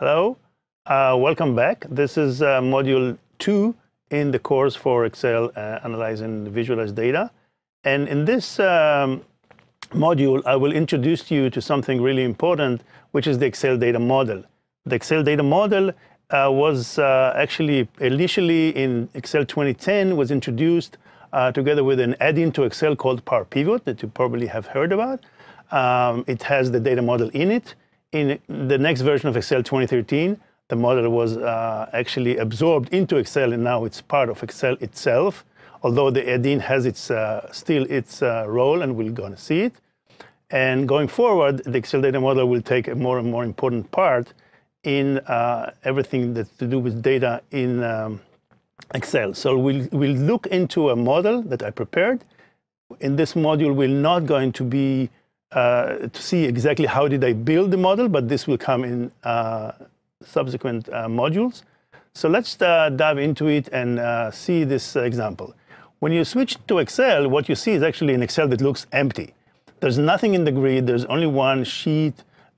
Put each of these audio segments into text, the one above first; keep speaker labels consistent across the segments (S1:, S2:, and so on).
S1: Hello, uh, welcome back. This is uh, module two in the course for Excel uh, Analyze and Visualize Data. And in this um, module, I will introduce you to something really important, which is the Excel data model. The Excel data model uh, was uh, actually initially in Excel 2010 was introduced uh, together with an add-in to Excel called Power Pivot that you probably have heard about. Um, it has the data model in it. In the next version of Excel 2013, the model was uh, actually absorbed into Excel and now it's part of Excel itself, although the add-in has its, uh, still its uh, role and we're going to see it. And going forward, the Excel data model will take a more and more important part in uh, everything that's to do with data in um, Excel. So we'll, we'll look into a model that I prepared. In this module, we're not going to be uh, to see exactly how did I build the model, but this will come in uh, subsequent uh, modules. So let's uh, dive into it and uh, see this example. When you switch to Excel, what you see is actually an Excel that looks empty. There's nothing in the grid, there's only one sheet,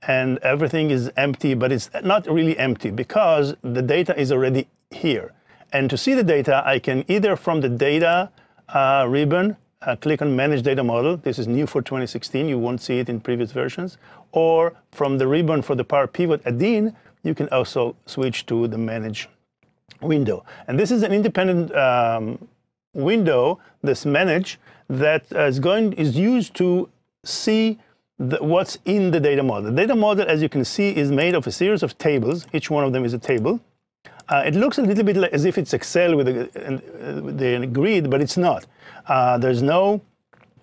S1: and everything is empty, but it's not really empty because the data is already here. And to see the data, I can either from the data uh, ribbon uh, click on Manage Data Model. This is new for 2016. You won't see it in previous versions. Or from the ribbon for the Power Pivot add-in, you can also switch to the Manage window. And this is an independent um, window, this Manage, that is going is used to see the, what's in the data model. The data model, as you can see, is made of a series of tables. Each one of them is a table. Uh, it looks a little bit like as if it's Excel with, a, uh, with the grid, but it's not. Uh, there's no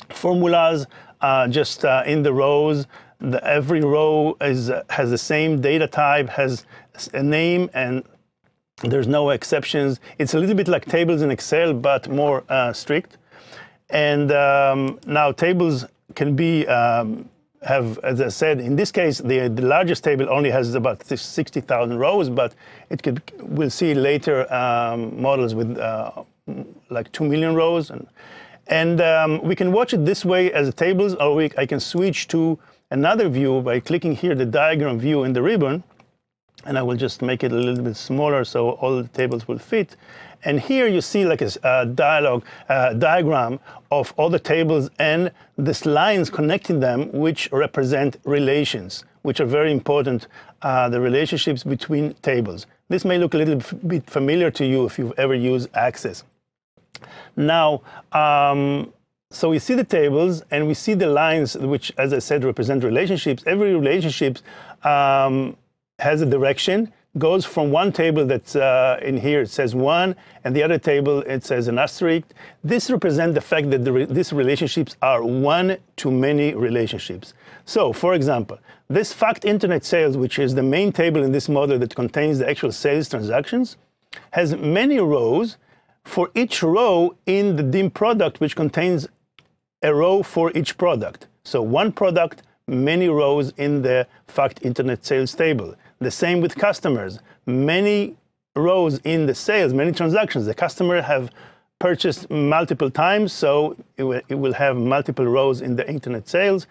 S1: formulas uh, just in the rows. The, every row is, has the same data type, has a name, and there's no exceptions. It's a little bit like tables in Excel, but more uh, strict. And um, now tables can be um, have, as I said, in this case, the, the largest table only has about 60,000 rows, but it could, we'll see later um, models with uh, like 2 million rows. And, and um, we can watch it this way as tables, or we, I can switch to another view by clicking here, the diagram view in the ribbon, and I will just make it a little bit smaller so all the tables will fit. And here you see like a, dialogue diagram of all the tables and these lines connecting them, which represent relations, which are very important, uh, the relationships between tables. This may look a little bit familiar to you if you've ever used Access. Now, um, so we see the tables and we see the lines, which, as I said, represent relationships. Every relationship um, has a direction goes from one table that's uh, in here, it says one, and the other table, it says an asterisk. This represents the fact that the re these relationships are one to many relationships. So, for example, this fact internet sales, which is the main table in this model that contains the actual sales transactions, has many rows for each row in the DIM product, which contains a row for each product. So one product, many rows in the fact internet sales table. The same with customers. Many rows in the sales, many transactions. The customer have purchased multiple times, so it will, it will have multiple rows in the internet sales,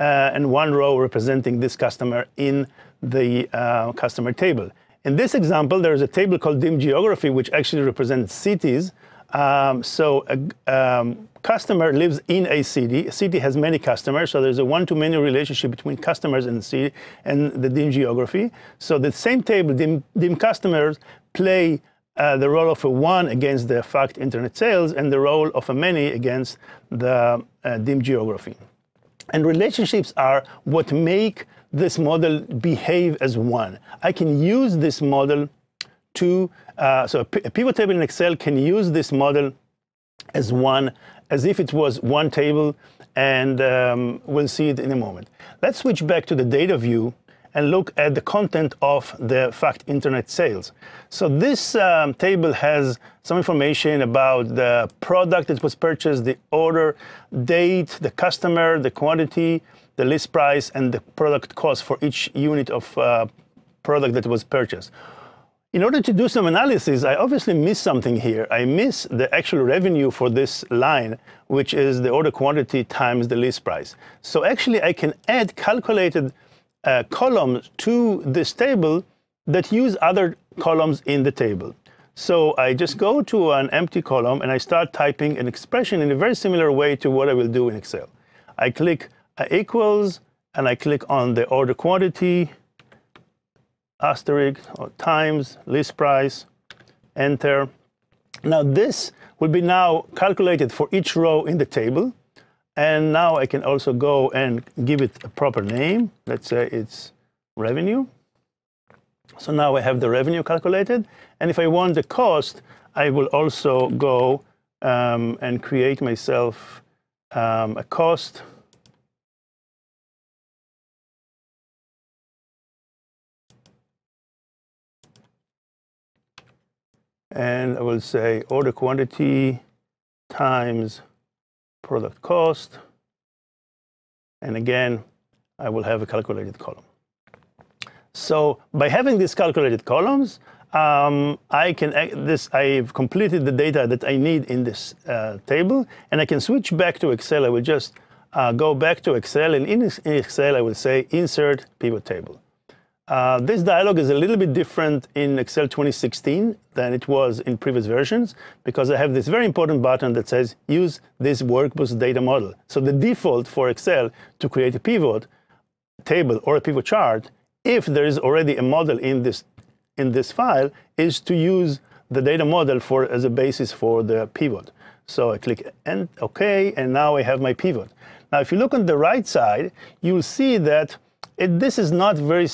S1: uh, and one row representing this customer in the uh, customer table. In this example, there is a table called DIM geography, which actually represents cities. Um, so a, um, customer lives in a city. A city has many customers, so there's a one-to-many relationship between customers and the city and the DIM geography. So the same table, DIM, DIM customers play uh, the role of a one against the fact internet sales and the role of a many against the uh, DIM geography. And relationships are what make this model behave as one. I can use this model to, uh, so a pivot table in Excel can use this model as one as if it was one table, and um, we'll see it in a moment. Let's switch back to the data view and look at the content of the fact internet sales. So this um, table has some information about the product that was purchased, the order, date, the customer, the quantity, the list price, and the product cost for each unit of uh, product that was purchased. In order to do some analysis, I obviously miss something here. I miss the actual revenue for this line, which is the order quantity times the list price. So actually, I can add calculated uh, columns to this table that use other columns in the table. So I just go to an empty column and I start typing an expression in a very similar way to what I will do in Excel. I click uh, equals and I click on the order quantity, asterisk or times, list price, enter. Now this will be now calculated for each row in the table. And now I can also go and give it a proper name. Let's say it's revenue. So now I have the revenue calculated. And if I want the cost, I will also go um, and create myself um, a cost. And I will say order quantity times product cost. And again, I will have a calculated column. So by having these calculated columns, um, I can this I've completed the data that I need in this uh, table, and I can switch back to Excel. I will just uh, go back to Excel, and in Excel I will say Insert Pivot Table. Uh, this dialog is a little bit different in Excel 2016 than it was in previous versions because I have this very important button that says use this workbook's data model. So the default for Excel to create a pivot table or a pivot chart if there is already a model in this, in this file, is to use the data model for, as a basis for the pivot. So I click and OK, and now I have my pivot. Now, if you look on the right side, you'll see that it, this is not very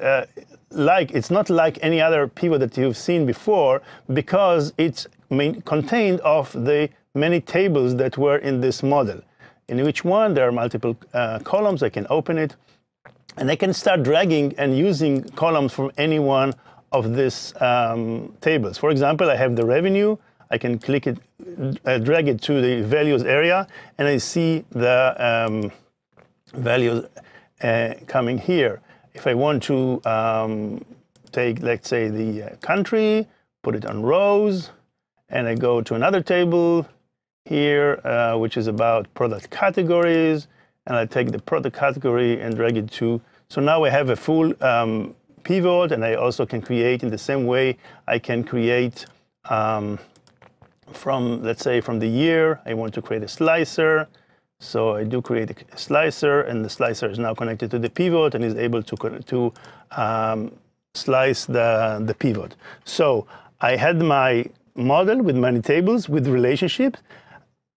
S1: uh, like it's not like any other pivot that you've seen before because it's main, contained of the many tables that were in this model. In each one, there are multiple uh, columns. I can open it. And I can start dragging and using columns from any one of these um, tables. For example, I have the revenue. I can click it, uh, drag it to the values area, and I see the um, values uh, coming here. If I want to um, take, let's say, the uh, country, put it on rows, and I go to another table here, uh, which is about product categories, and I take the product category and drag it to. So now I have a full um, pivot, and I also can create in the same way. I can create um, from, let's say, from the year. I want to create a slicer. So I do create a slicer, and the slicer is now connected to the pivot and is able to, to um, slice the, the pivot. So I had my model with many tables with relationships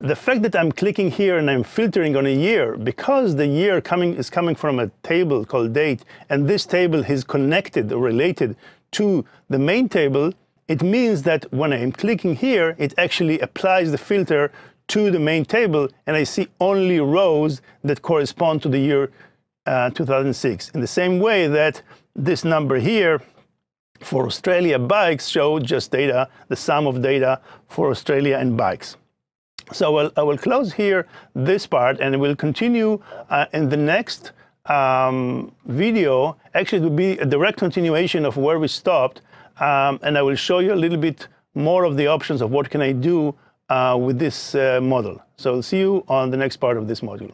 S1: the fact that I'm clicking here and I'm filtering on a year, because the year coming is coming from a table called date, and this table is connected or related to the main table, it means that when I'm clicking here, it actually applies the filter to the main table, and I see only rows that correspond to the year uh, 2006. In the same way that this number here for Australia bikes showed just data, the sum of data for Australia and bikes. So I'll, I will close here this part and we'll continue uh, in the next um, video. Actually, it will be a direct continuation of where we stopped. Um, and I will show you a little bit more of the options of what can I do with this uh, model. So see you on the next part of this module.